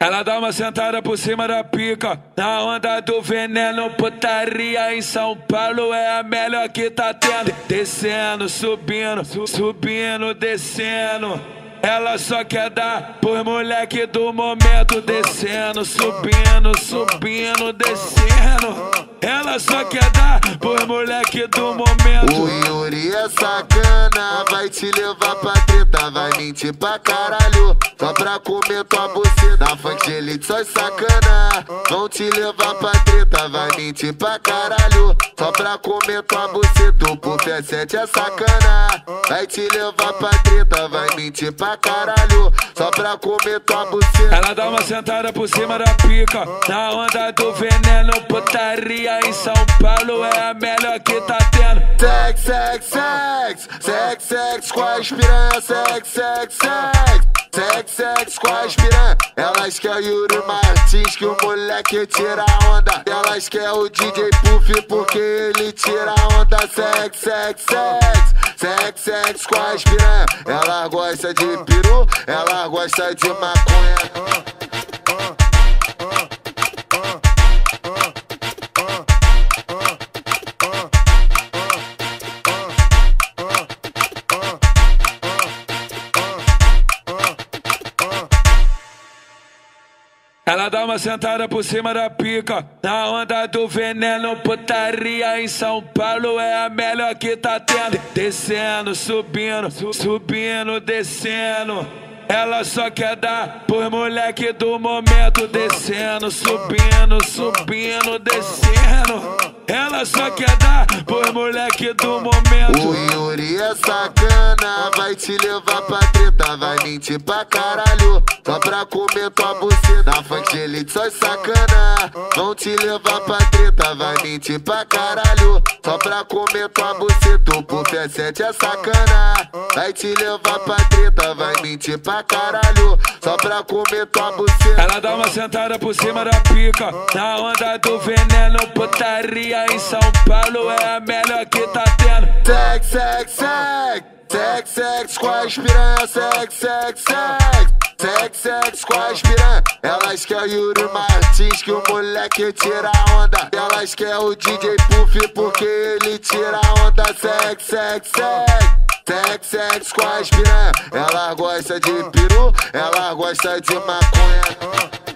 Ela dá uma sentada por cima da pica, na onda do veneno, putaria em São Paulo é a melhor que tá tendo. Descendo, subindo, subindo, descendo. Ela só quer dar por moleque do momento, descendo, subindo, subindo, descendo. Ela só quer dar por moleque do momento. O Yuri é sacana, vai te levar pra treta, vai mentir pra caralho. Só pra comer tua buceta, funk elite só sacana. Vão te levar pra treta, vai mentir pra caralho. Só pra comer tua buceta, o puff é 7 é sacana. Vai te levar pra treta, vai mentir pra caralho. Só pra comer tua buceta. Ela dá uma sentada por cima da pica, na onda do veneno, putaria em São Paulo é a melhor que tá tendo. Sex, sex, sex, sex, sex com as piranha, sex, sex, sex. Sex, sex com as piranha. Elas quer Yuri Martins que o moleque tira onda. Elas quer o DJ Puff porque ele tira onda. Sex, sex, sex. Sex, sex com as piranha. Ela gosta de peru, ela gosta de maconha Ela dá uma sentada por cima da pica, na onda do veneno, putaria em São Paulo é a melhor que tá tendo. Descendo, subindo, subindo, descendo. Ela só quer dar por moleque do momento, descendo, subindo, subindo, descendo. Ela só quer dar por moleque do momento. O Yuri é sacana, vai te levar pra treta, vai mentir pra caralho. Só pra comer tua buceta, funk elite só sacana. Vão te levar pra treta, vai mentir pra caralho. Só pra comer tua buceta, o puff é 7 é sacana. Vai te levar pra treta, vai mentir pra caralho. Só pra comer tua buceta. Ela dá uma sentada por cima da pica, na onda do veneno, putaria em São Paulo é a que tá tendo. Sex, sex, sex, sex, sex com as piranha, sex, sex, sex. Sex, sex com as piranha Elas quer Yuri Martins que o moleque tira onda. Elas quer o DJ Puff porque ele tira onda. Sex, sex, sex. Sex, sex com as piranha Ela gosta de peru, ela gosta de maconha